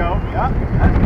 go. Yeah.